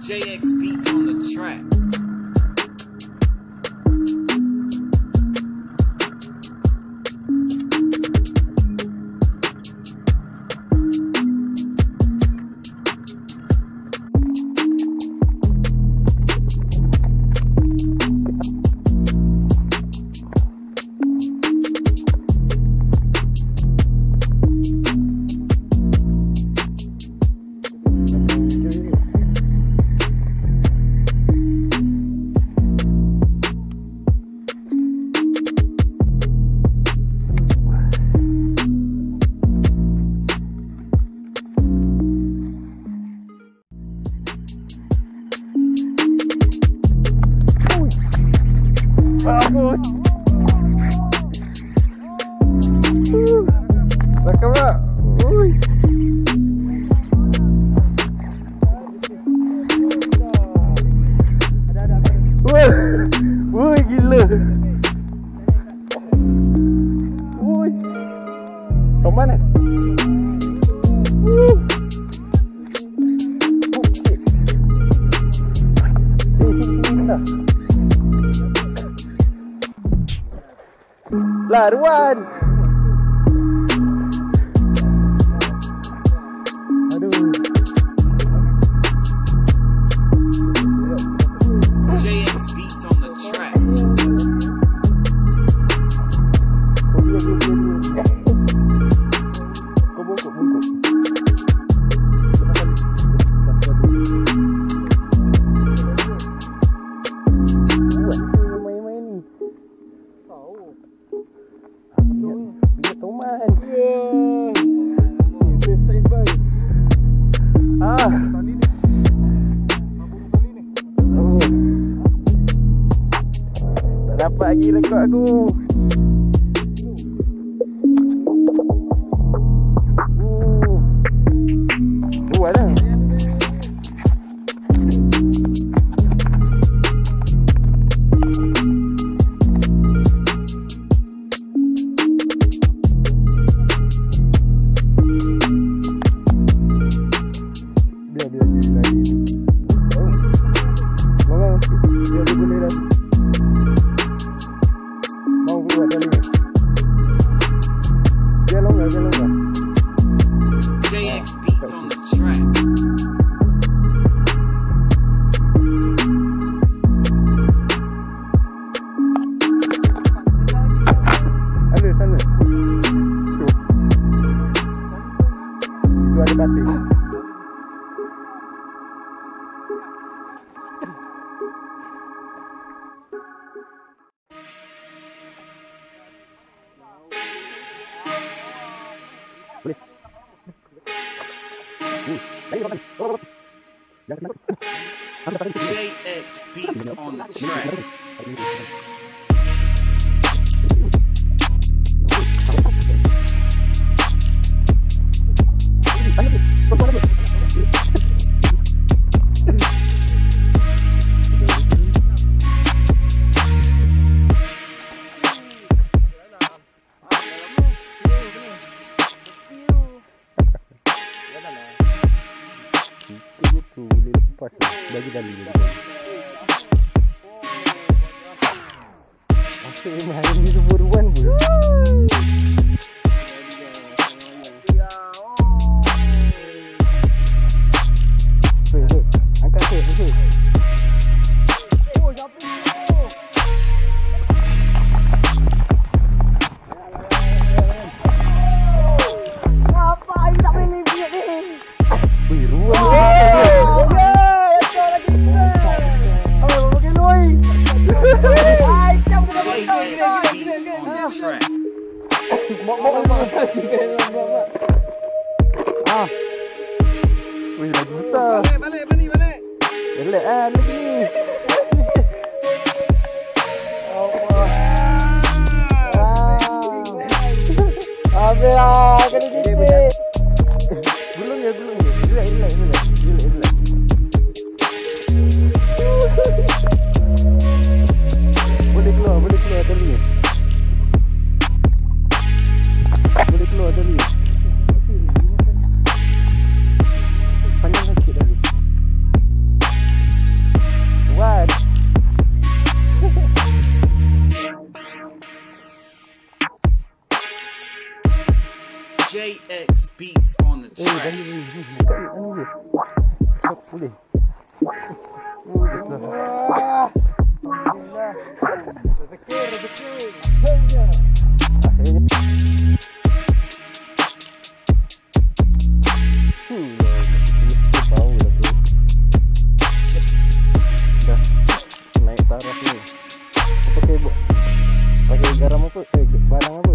JX beats on the track. acabar. Uy. Uy, gila. Uy. Kau mana? Laruan! lagu Oh, ada. Beats on the track. Ada JX beats on the track. tu Ini tu boleh lepas tu. Bagi kali Bagi kali. Masuk main ni tu buruan pun. Kena potong JX beats on the track. Ah. Wih, lagi buta. Balik, balik, balik. Relax kan lagi ni. Habis lah, kena titik. JX Beats on the track. Pakai garam apa? Eh, barang apa?